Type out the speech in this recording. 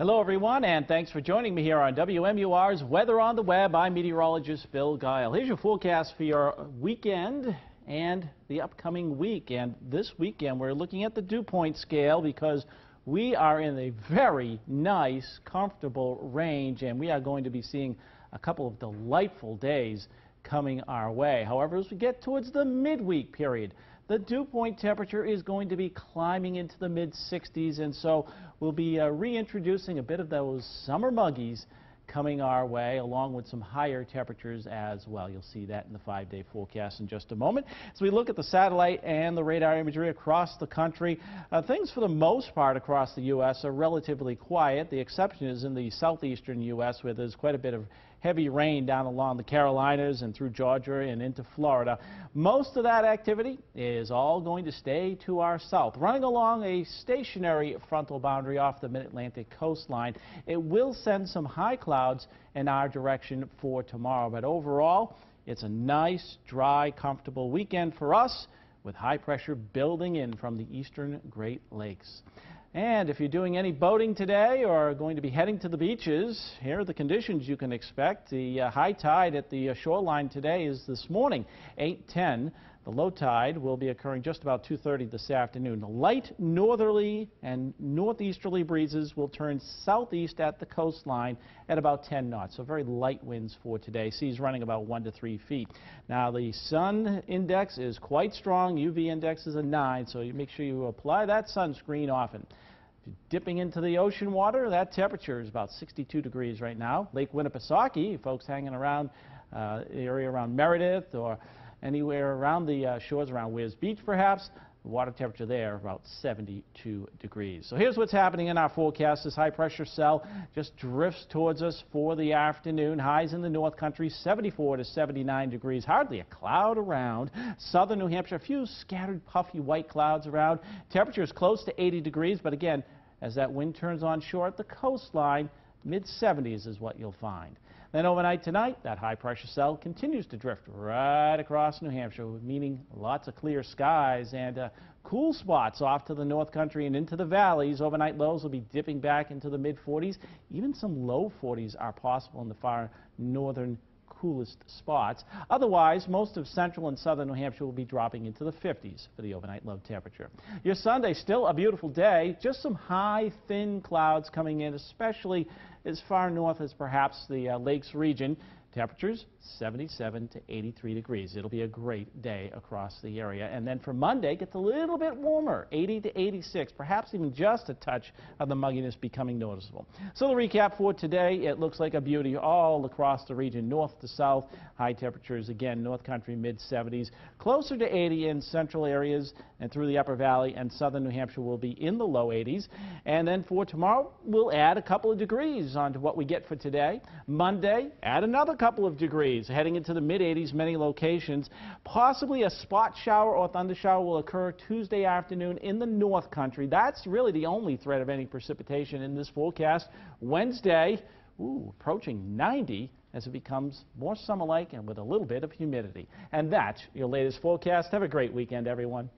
Hello, everyone, and thanks for joining me here on WMUR's Weather on the Web. I'm meteorologist Bill Gile. Here's your forecast for your weekend and the upcoming week. And this weekend, we're looking at the dew point scale because we are in a very nice, comfortable range, and we are going to be seeing a couple of delightful days coming our way. However, as we get towards the midweek period, the dew point temperature is going to be climbing into the mid 60s, and so we'll be uh, reintroducing a bit of those summer muggies coming our way, along with some higher temperatures as well. You'll see that in the five-day forecast in just a moment. As we look at the satellite and the radar imagery across the country, uh, things for the most part across the U.S. are relatively quiet. The exception is in the southeastern U.S., where there's quite a bit of heavy rain down along the Carolinas and through Georgia and into Florida. Most of that activity is all going to stay to our south, running along a stationary frontal boundary off the mid-Atlantic coastline. It will send some high clouds in our direction for tomorrow, but overall, it's a nice, dry, comfortable weekend for us with high pressure building in from the eastern Great Lakes. And if you're doing any boating today or going to be heading to the beaches, here are the conditions you can expect. The uh, high tide at the uh, shoreline today is this morning, 810. The low tide will be occurring just about 2.30 this afternoon. The light northerly and northeasterly breezes will turn southeast at the coastline at about 10 knots, so very light winds for today. Seas running about 1 to 3 feet. Now, the sun index is quite strong. UV index is a 9, so you make sure you apply that sunscreen often. Dipping into the ocean water, that temperature is about 62 degrees right now. Lake Winnipesaukee, folks hanging around uh, the area around Meredith or anywhere around the uh, shores around Weirs Beach perhaps. Water temperature there about 72 degrees. So here's what's happening in our forecast. This high pressure cell just drifts towards us for the afternoon. Highs in the north country 74 to 79 degrees. Hardly a cloud around. Southern New Hampshire, a few scattered puffy white clouds around. Temperature is close to 80 degrees, but again, as that wind turns on shore at the coastline, mid 70s is what you'll find. Then overnight tonight, that high pressure cell continues to drift right across New Hampshire, meaning lots of clear skies and uh, cool spots off to the north country and into the valleys. Overnight lows will be dipping back into the mid 40s. Even some low 40s are possible in the far northern coolest spots. Otherwise, most of central and southern New Hampshire will be dropping into the 50s for the overnight low temperature. Your Sunday, still a beautiful day, just some high, thin clouds coming in, especially as far north as perhaps the uh, lakes region. Temperatures 77 to 83 degrees. It'll be a great day across the area. And then for Monday, it gets a little bit warmer, 80 to 86, perhaps even just a touch of the mugginess becoming noticeable. So the recap for today, it looks like a beauty all across the region, north to south. High temperatures again, North Country mid 70s, closer to 80 in central areas and through the upper valley and southern New Hampshire will be in the low 80s. And then for tomorrow, we'll add a couple of degrees onto what we get for today. Monday, add another couple of degrees, heading into the mid-80s many locations. Possibly a spot shower or thunder shower will occur Tuesday afternoon in the north country. That's really the only threat of any precipitation in this forecast. Wednesday, ooh, approaching 90 as it becomes more summer-like and with a little bit of humidity. And that's your latest forecast. Have a great weekend, everyone.